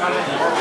Vale.